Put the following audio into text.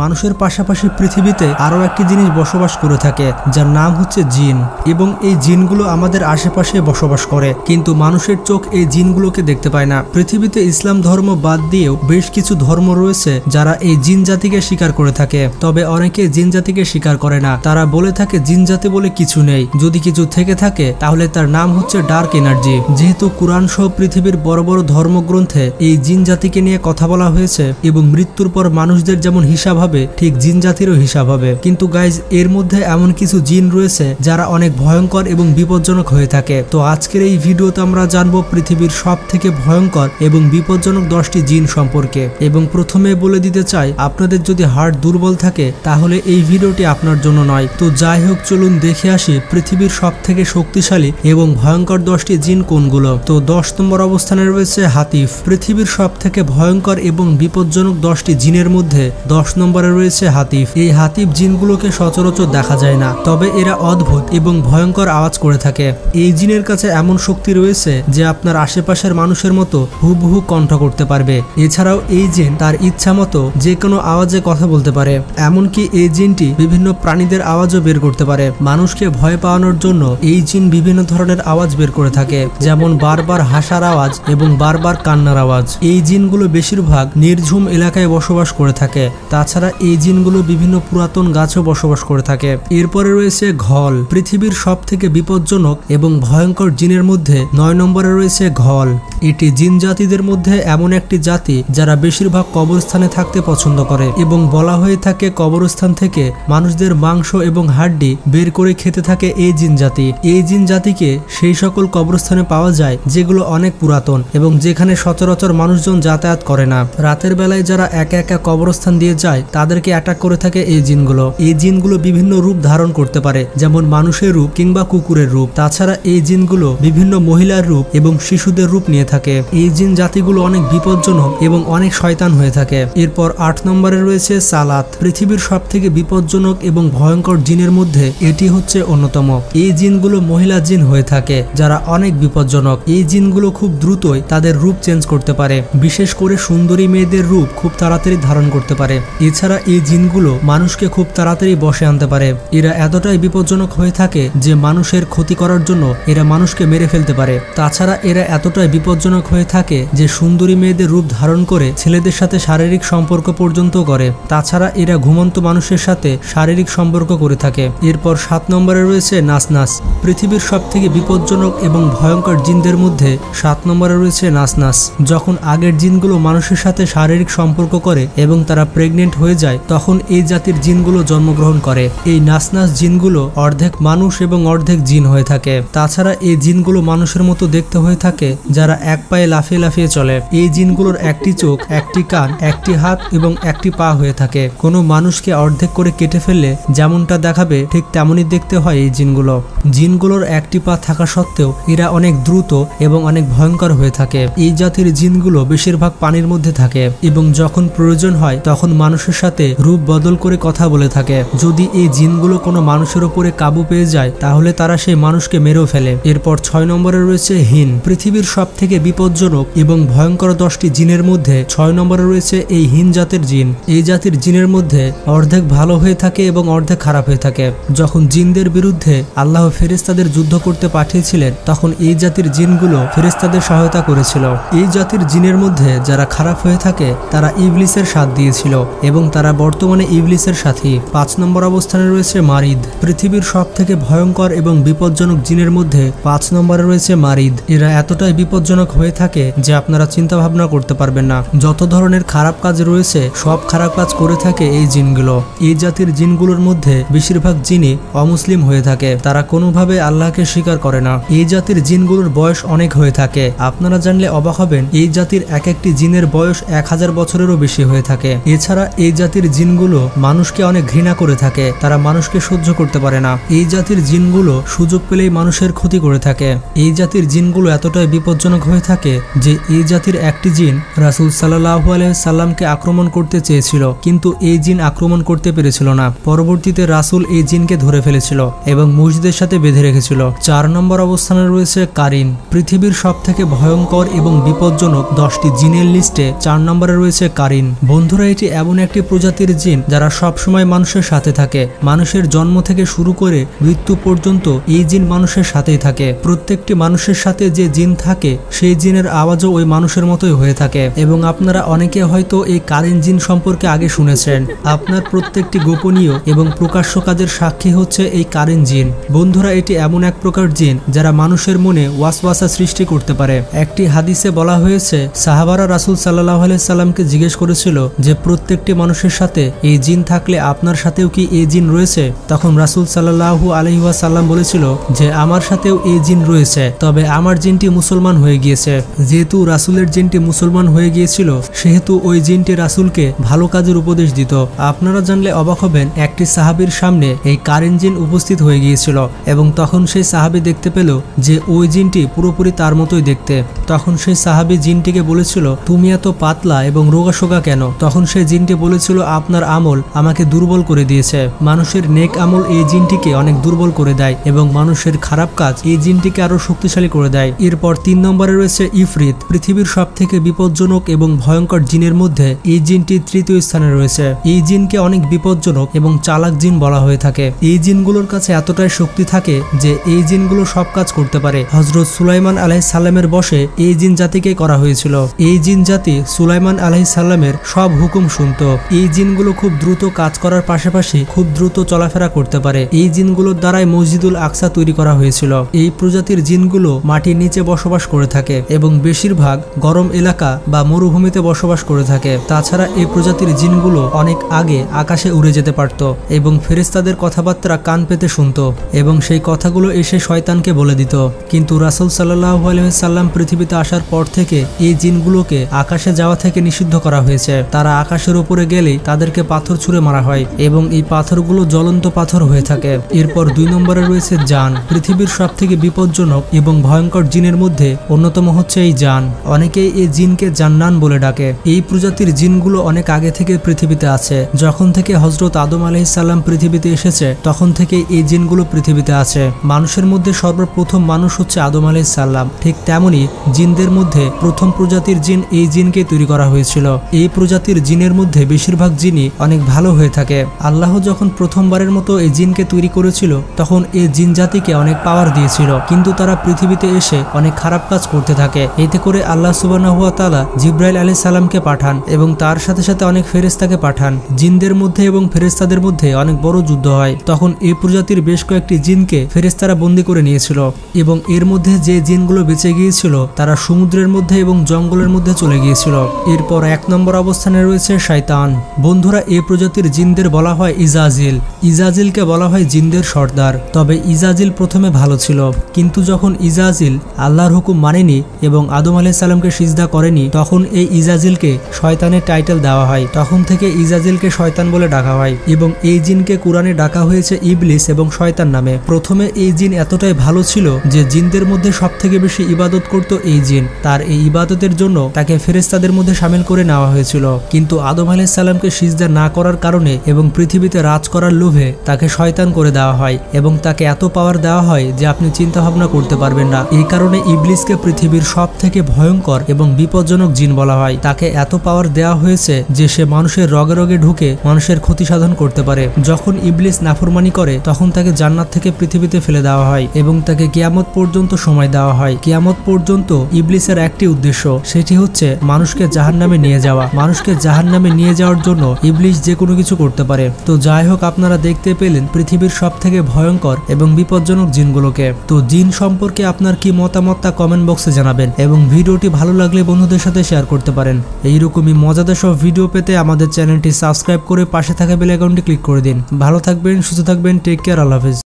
মানুষের পাশাপাশি পৃথিবীতে আরও একটি জিনিস বসবাস করে থাকে, যার নাম হচ্ছে জিন। এবং এই জিনগুলো আমাদের আশেপাশে বসবাস করে, কিন্তু মানুষের চোখ এই জিনগুলোকে দেখতে পায় না। পৃথিবীতে ইসলাম ধর্ম বাদ দিয়েও বেশ কিছু ধর্ম রয়েছে যারা এই জিন জাতিকে স্বীকার করে থাকে। তবে অনেকে জিন জাতিকে স্বীকার করে না। তারা বলে থাকে, জিন জাতি বলে কিছু নেই। যদি কিছু থেকে থাকে, তাহলে তার নাম হচ্ছে ডার্ক এনার্জি। যেহেতু কোরআন সহ পৃথিবীর বড় বড় ধর্মগ্রন্থে এই জিন জাতিকে নিয়ে কথা বলা হয়েছে এবং মৃত্যুর পর মানুষদের যেমন হিসাব হবে, ঠিক জিন জাতিরও হিসাব হবে। কিন্তু গাইজ এর মধ্যে এমন কিছু জিন রয়েছে যারা অনেক ভয়ঙ্কর এবং বিপজ্জনক হয়ে থাকে। তো আজকের এই ভিডিওতে আমরা জানব পৃথিবীর সব থেকে ভয়ঙ্কর এবং বিপজ্জনক দশটি জিন সম্পর্কে। এবং প্রথমে বলে দিতে চাই, আপনাদের যদি হার্ট দুর্বল থাকে, তাহলে এই ভিডিওটি আপনার জন্য নয়। তো যাই হোক, চলুন দেখে আসি পৃথিবীর সব থেকে শক্তিশালী এবং ভয়ঙ্কর দশটি জিন কোনগুলো। তো দশ নম্বর অবস্থানে রয়েছে হাতিফ। পৃথিবীর সব থেকে ভয়ঙ্কর এবং বিপজ্জনক দশটি জিনের মধ্যে দশ নম্বরে রয়েছে হাতিফ। এই হাতিফ জিনগুলোকে সচরাচর দেখা যায় না, তবে এরা অদ্ভুত এবং ভয়ঙ্কর আওয়াজ করে থাকে। এই জিনের কাছে এমন শক্তি রয়েছে যে আপনার আশেপাশের মানুষের মতো হুবহু কণ্ঠ করতে পারবে। এছাড়াও এই জিন তার ইচ্ছা মতো যে কোনো আওয়াজে কথা বলতে পারে, এমনকি এই জিনটি বিভিন্ন প্রাণীদের আওয়াজও বের করতে পারে। মানুষকে ভয় পাওয়ানোর জন্য এই জিন বিভিন্ন ধরনের আওয়াজ বের করে থাকে, যেমন বারবার হাসার আওয়াজ এবং বারবার কান্নার আওয়াজ। এই জিনগুলো বেশিরভাগ নির্ঝুম এলাকায় বসবাস করে থাকে। তাছাড়া এই জিনগুলো বিভিন্ন পুরাতন গাছেও বসবাস করে থাকে। এরপরে রয়েছে ঘল, পৃথিবীর সব থেকে বিপজ্জনক এবং ভয়ঙ্কর জিনের মধ্যে নয় নম্বরে রয়েছে ঘল। এটি জিন জাতিদের মধ্যে এমন একটি জাতি যারা বেশিরভাগ কবরস্থানে থাকতে পছন্দ করে এবং বলা হয়ে থাকে কবরস্থান থেকে মানুষদের মাংস এবং হাড্ডি বের করে খেতে থাকে এই জিন জাতি। এই জিন জাতিকে সেই সকল কবরস্থানে পাওয়া যায় যেগুলো অনেক পুরাতন এবং যেখানে সচরাচর মানুষজন যাতায়াত করে না। রাতের বেলায় যারা একা একা কবরস্থান দিয়ে যায় তাদেরকে অ্যাটাক করে থাকে এই জিনগুলো। এই জিনগুলো বিভিন্ন রূপ ধারণ করতে পারে, যেমন মানুষের রূপ কিংবা কুকুরের রূপ। তাছাড়া এই জিনগুলো বিভিন্ন মহিলার রূপ এবং শিশুদের রূপ নিয়ে থাকে। এই জিন জাতিগুলো অনেক বিপজ্জনক এবং অনেক শয়তান হয়ে থাকে। এরপর আট নম্বরে রয়েছে সালাত। পৃথিবীর সব থেকে বিপজ্জনক এবং ভয়ঙ্কর জিনের মধ্যে এটি হচ্ছে অন্যতম। এই জিনগুলো মহিলা জিন হয়ে থাকে, যারা অনেক বিপজ্জনক। এই জিনগুলো খুব দ্রুতই তাদের রূপ চেঞ্জ করতে পারে। বিশেষ করে সুন্দরী মেয়েদের রূপ খুব তাড়াতাড়ি ধারণ করতে পারে। এছাড়া এই জিনগুলো মানুষকে খুব তাড়াতাড়ি বসে আনতে পারে। এরা এতটাই বিপজ্জনক হয়ে থাকে যে মানুষের ক্ষতি করার জন্য এরা মানুষকে মেরে ফেলতে পারে। তাছাড়া এরা এতটাই বিপজ্জনক হয়ে থাকে যে সুন্দরী মেয়েদের রূপ ধারণ করে ছেলেদের সাথে শারীরিক সম্পর্ক পর্যন্ত করে। তাছাড়া এরা ঘুমন্ত মানুষের সাথে শারীরিক সম্পর্ক করে থাকে। এরপর সাত নম্বরে রয়েছে নাসনাস পৃথিবীর সব থেকে বিপজ্জনক এবং ভয়ঙ্কর জিনদের মধ্যে সাত নম্বরে রয়েছে নাসনাস যখন আগের জিনগুলো মানুষের সাথে শারীরিক সম্পর্ক করে এবং তারা প্রেগনেন্ট হয়ে যায়, তখন এই জাতির জিনগুলো জন্মগ্রহণ করে। এই নাসনাস জিনগুলো অর্ধেক মানুষ এবং অর্ধেক জিন হয়ে থাকে। তাছাড়া এই জিনগুলো মানুষের মতো দেখতে হয়ে থাকে, যারা এক পায়ে লাফিয়ে লাফিয়ে চলে। এই জিনগুলোর একটি চোখ, একটি কান, একটি হাত এবং একটি পা হয়ে থাকে। কোনো মানুষকে অর্ধেক করে কেটে ফেললে যেমনটা দেখাবে, ঠিক তেমনই দেখতে হয় এই জিনগুলো। জিনগুলোর একটি পা থাকা সত্ত্বেও এরা অনেক দ্রুত এবং অনেক ভয়ঙ্কর হয়ে থাকে। এই জাতির জিনগুলো বেশিরভাগ পানির মধ্যে থাকে এবং যখন প্রয়োজন হয়, তখন মানুষের সাথে রূপ বদল করে কথা বলে থাকে। যদি এই জিনগুলো কোনো মানুষের ওপরে কাবু পেয়ে যায়, তাহলে তারা সেই মানুষকে মেরেও ফেলে। এরপর ছয় নম্বরে রয়েছে হিন। পৃথিবীর সব থেকে বিপজ্জনক এবং ভয়ঙ্কর দশটি জিনের মধ্যে ছয় নম্বরে রয়েছে এই হিন জাতের জিন। এই জাতির জিনের মধ্যে অর্ধেক ভালো হয়ে থাকে এবং অর্ধেক খারাপ হয়ে থাকে। যখন জিনদের বিরুদ্ধে আল্লাহ ফেরেস্তাদের যুদ্ধ করতে পাঠিয়েছিলেন, তখন এই জাতির জিনগুলো ফেরেস্তাদের সহায়তা করেছিল। এই জাতির জিনের মধ্যে যারা খারাপ হয়ে থাকে, তারা ইবলিসের সাথ দিয়েছিল এবং তারা বর্তমানে ইবলিসের সাথী। পাঁচ নম্বর অবস্থানে রয়েছে মারিদ। পৃথিবীর সব থেকে ভয়ঙ্কর এবং বিপজ্জনক জিনের মধ্যে পাঁচ নম্বরে রয়েছে মারিদ। এরা এতটাই বিপজ্জনক হয়ে থাকে যে আপনারা চিন্তা ভাবনা করতে পারবেন না। যত ধরনের খারাপ কাজ রয়েছে, সব খারাপ কাজ করে থাকে এই জিনগুলো। এই জাতির জিনগুলোর মধ্যে বেশিরভাগ জিনই অমুসলিম হয়ে থাকে। তারা কোনোভাবে আল্লাহকে স্বীকার করে না। এই জাতির জিনগুলোর বয়স অনেক হয়ে থাকে। আপনারা জানলে অবাক হবেন, এই জাতির এক একটি জিনের বয়স এক হাজার বছরেরও বেশি হয়ে থাকে। এছাড়া এই জাতির জিনগুলো মানুষকে অনেক ঘৃণা করে থাকে। তারা মানুষকে সহ্য করতে পারে না। এই জাতির জিনগুলো সুযোগ পেলেই মানুষের ক্ষতি করে থাকে। এই জাতির জিনগুলো এতটাই বিপজ্জনক হয়ে থাকে যে এই জাতির একটি জিন রাসুল সাল্লাহ সাল্লামকে আক্রমণ করতে চেয়েছিল, কিন্তু এই জিন আক্রমণ করতে পেরেছিল না। পরবর্তীতে রাসুল এই জিনকে ধরে ফেলেছিল এবং মসজিদের সাথে বেঁধে রেখেছিল। চার নম্বর অবস্থানে রয়েছে কারিন। পৃথিবীর সব থেকে ভয়ঙ্কর এবং বিপজ্জনক দশটি জিনের লিস্টে চার নম্বরে রয়েছে কারিন। বন্ধুরা, এটি এমন একটি প্রজাতির জিন যারা সব সময় মানুষের সাথে থাকে। মানুষের জন্ম থেকে শুরু করে মৃত্যু পর্যন্ত এই জিন মানুষের সাথেই থাকে। প্রত্যেকটি মানুষের সাথে যে জিন থাকে, সেই জিনের আওয়াজও ওই মানুষের মতোই হয়ে থাকে। এবং আপনারা অনেকে হয়তো এই কারেন্ট জিন সম্পর্কে আগে শুনেছেন। আপনার প্রত্যেকটি গোপনীয় এবং প্রকাশ্য কাজের সাক্ষী হচ্ছে এই কারেন্ট জিন। বন্ধুরা, এটি এমন এক প্রকার জিন যারা মানুষের মনে ওয়াসওয়াসা সৃষ্টি করতে পারে। একটি হাদিসে বলা হয়েছে, সাহাবারা রাসুল সাল্লাহ সাল্লামকে জিজ্ঞেস করেছিল যে, প্রত্যেকটি মানুষের সাথে, এই জিন থাকলে আপনার সাথেও কি এই জিন রয়েছে? তখন রাসুল সাল্লাহু আলহিহাসাল্লাম বলেছিল যে, আমার সাথেও এই জিন রয়েছে, তবে আমার জিনটি মুসলমান হয়ে গিয়েছে। যেহেতু রাসুলের জিনটি মুসলমান হয়ে গিয়েছিল, সেহেতু ওই জিনটি রাসুলকে ভালো কাজের উপদেশ দিত। আপনারা জানলে অবাক হবেন, একটি সাহাবির সামনে এই কারেন্ট জিন উপস্থিত হয়ে গিয়েছিল এবং তখন সেই সাহাবি দেখতে পেল যে, ওই জিনটি পুরোপুরি তার মতোই দেখতে। তখন সেই সাহাবি জিনটিকে বলেছিল, তুমি এত পাতলা এবং রোগাশোগা কেন? তখন সেই জিনটি বলেছিল আপনার আমল আমাকে দুর্বল করে দিয়েছে। মানুষের নেক আমল এই জিনটিকে অনেক দুর্বল করে দেয় এবং মানুষের খারাপ কাজ এই জিনটিকে আরও শক্তিশালী করে দেয়। এরপর তিন নম্বরে রয়েছে ইফরিত, পৃথিবীর সব থেকে বিপজ্জনক এবং ভয়ঙ্কর জিনের মধ্যে এই জিনটি তৃতীয় স্থানে রয়েছে। এই জিনকে অনেক বিপজ্জনক এবং চালাক জিন বলা হয়ে থাকে। এই জিনগুলোর কাছে এতটাই শক্তি থাকে যে এই জিনগুলো সব কাজ করতে পারে। হজরত সুলাইমান আলাহ সাল্লামের বসে এই জিন জাতিকে করা হয়েছিল। এই জিন জাতি সুলাইমান আলাহ সাল্লামের সব হুকুম শুনত। এই জিনগুলো খুব দ্রুত কাজ করার পাশাপাশি খুব দ্রুত চলাফেরা করতে পারে। এই জিনগুলোর দ্বারাই মসজিদুল আকসা তৈরি করা হয়েছিল। এই প্রজাতির জিনগুলো মাটির নিচে বসবাস করে থাকে এবং বেশিরভাগ গরম এলাকা বা মরুভূমিতে বসবাস করে থাকে। তাছাড়া এই প্রজাতির জিনগুলো অনেক আগে আকাশে উড়ে যেতে পারত এবং ফেরেস্তাদের কথাবার্তা কান পেতে শুনত এবং সেই কথাগুলো এসে শয়তানকে বলে দিত। কিন্তু রাসুল সাল্লাহ আলহিসাল্লাম পৃথিবীতে আসার পর থেকে এই জিনগুলোকে আকাশে যাওয়া থেকে নিষিদ্ধ করা হয়েছে। তারা আকাশের উপরে গেলেই তাদেরকে পাথর ছুঁড়ে মারা হয় এবং এই পাথরগুলো জ্বলন্ত পাথর হয়ে থাকে। এরপর দুই নম্বরে রয়েছে জান, পৃথিবীর সব থেকে বিপজ্জনক এবং ভয়ঙ্কর জিনের মধ্যে অন্যতম হচ্ছে এই জান। অনেকেই এই জিনকে জান্নান বলে ডাকে। এই প্রজাতির জিনগুলো অনেক আগে থেকে পৃথিবীতে আছে। যখন থেকে হজরত আদম আলহিসাল্লাম পৃথিবীতে এসেছে, তখন থেকে এই জিনগুলো পৃথিবীতে আছে। মানুষের মধ্যে সর্বপ্রথম মানুষ হচ্ছে আদম আলহিসাল্লাম ঠিক তেমনি জিনদের মধ্যে প্রথম প্রজাতির জিন এই জিনকে তৈরি করা হয়েছিল। এই প্রজাতির জিনের মধ্যে বেশিরভাগ জিনই অনেক ভালো হয়ে থাকে। আল্লাহ যখন প্রথমবারের মতো এই জিনকে তৈরি করেছিল, তখন এই জিন জাতিকে অনেক পাওয়ার দিয়েছিল। কিন্তু তারা পৃথিবীতে এসে অনেক খারাপ কাজ করতে থাকে। এতে করে আল্লাহ সুবানাহুয়া তালা জিব্রাইল আলি সাল্লামকে পাঠান এবং তার সাথে সাথে অনেক ফেরেস্তাকে পাঠান। জিনদের মধ্যে এবং ফেরেস্তাদের মধ্যে অনেক বড় যুদ্ধ হয়। তখন এই প্রজাতির বেশ কয়েকটি জিনকে ফেরেস্তারা বন্দি করে নিয়েছিল এবং এর মধ্যে যে জিনগুলো বেঁচে গিয়েছিল, তারা সমুদ্রের মধ্যে এবং জঙ্গলের মধ্যে চলে গিয়েছিল। এরপর এক নম্বর অবস্থানে রয়েছে শয়তান। বন্ধুরা এই প্রজাতির জিনদের বলা হয় ইজাজিল। ইজাজিলকে বলা হয় জিনদের সর্দার। তবে ইজাজিল প্রথমে ভালো ছিল। কিন্তু যখন ইজাজিল আল্লাহর হুকুম মানেনি এবং আদম আলাহ সাল্লামকে সিজদা করেনি, তখন এই ইজাজিলকে শয়তানের টাইটেল দেওয়া হয়। তখন থেকে ইজাজিলকে শয়তান বলে ডাকা হয় এবং এই জিনকে কোরআনে ডাকা হয়েছে ইবলিস এবং শয়তান নামে। প্রথমে এই জিন এতটাই ভালো ছিল যে জিনদের মধ্যে সব থেকে বেশি ইবাদত করত এই জিন। তার এই ইবাদতের জন্য তাকে ফেরেস্তাদের মধ্যে সামিল করে নেওয়া হয়েছিল। কিন্তু আদম আলাহ সাল্লামকে সিজদা না করার কারণে এবং পৃথিবীতে রাজ করার লোভে তাকে শয়তান করে দেওয়া হয় এবং তাকে এত পাওয়ার দেওয়া হয় যে আপনি চিন্তা ভাবনা করতে পারবেন না। এই কারণে ইবলিসকে পৃথিবীর সব থেকে ভয়ঙ্কর এবং বিপজ্জনক জিন বলা হয়। তাকে এত পাওয়ার দেওয়া হয়েছে যে সে মানুষের রগে রগে ঢুকে মানুষের ক্ষতি সাধন করতে পারে। যখন ইবলিস নাফরমানি করে, তখন তাকে জান্নাত থেকে পৃথিবীতে ফেলে দেওয়া হয় এবং তাকে কিয়ামত পর্যন্ত সময় দেওয়া হয়। কিয়ামত পর্যন্ত ইবলিসের একটি উদ্দেশ্য, সেটি হচ্ছে মানুষকে জাহান নামে নিয়ে যাওয়া। মানুষকে জাহান নামে নিয়ে যাওয়ার জন্য ইবলিস যে কোনো কিছু করতে পারে। তো যাই হোক, আপনারা দেখতে পেলেন পৃথিবীর সব থেকে ভয়ঙ্কর এবং বিপজ্জনক জিনগুলোকে। তো জিন সম্পর্কে আপনার কি মতামত তা কমেন্ট বক্সে জানাবেন এবং ভিডিওটি ভালো লাগলে বন্ধুদের সাথে শেয়ার করতে পারেন। এইরকমই মজাদার সব ভিডিও পেতে আমাদের চ্যানেলটি সাবস্ক্রাইব করে পাশে থাকা বেল আইকনটি ক্লিক করে দিন। ভালো থাকবেন, সুস্থ থাকবেন টেক কেয়ার আল্লাহ হাফিজ।